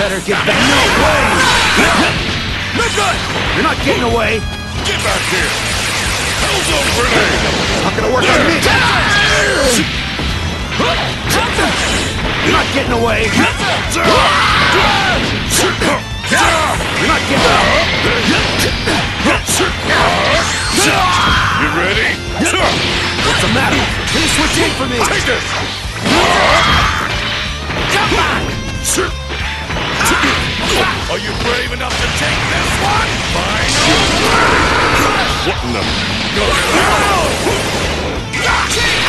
Better get back. No way! No good! You're not getting away. Get back here! Hell's Hellzone grenade! Not gonna work on me. You're not getting away. You're not getting away. You ready? What's the matter? Please switch in for me. Take this! Are you brave enough to take this one? Fine. What in the...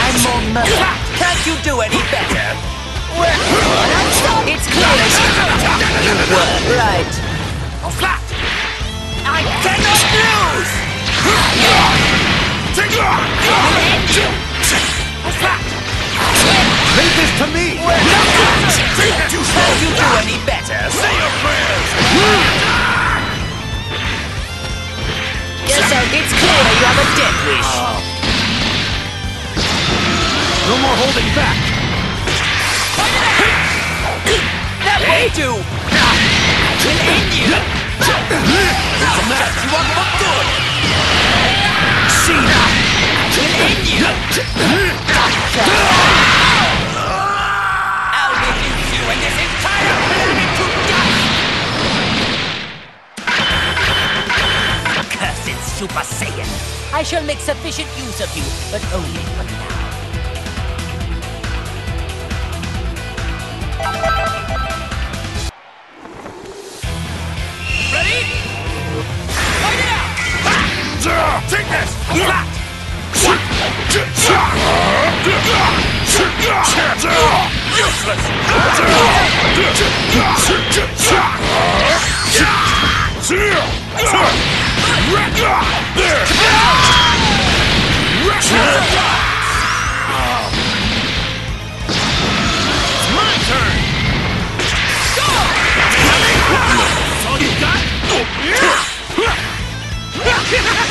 I'm more murder. Can't you do any better? Well, it's clear as you were right. Flat! I cannot lose! Take Flat! Leave this to me. No more holding back. That will do! Will end you! What's the matter? You are for good! See Will end you! I'll reduce you and this entire planet to dust! Cursed Super Saiyan! I shall make sufficient use of you, but only for now. Take this!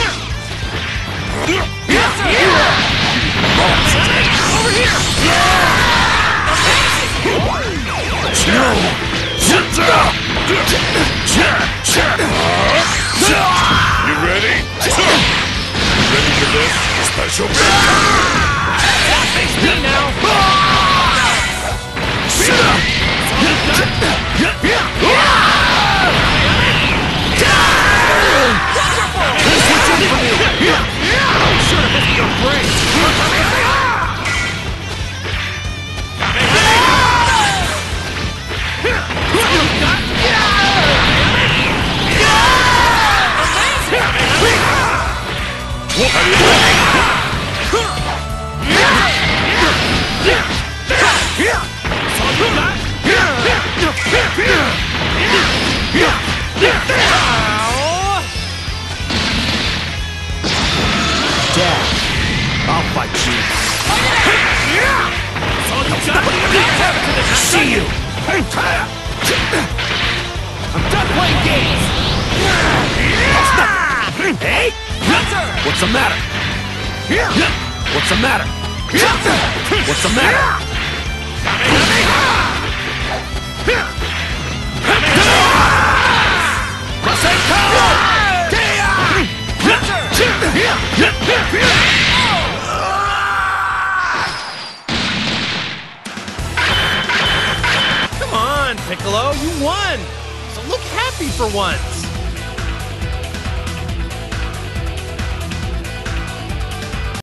Flat! Turn! You got? Over here! You ready? Ready for this? Special Face See you! I'm done playing games. Hey! What's the matter? What's the matter? What's the matter? Piccolo, you won! So look happy for once!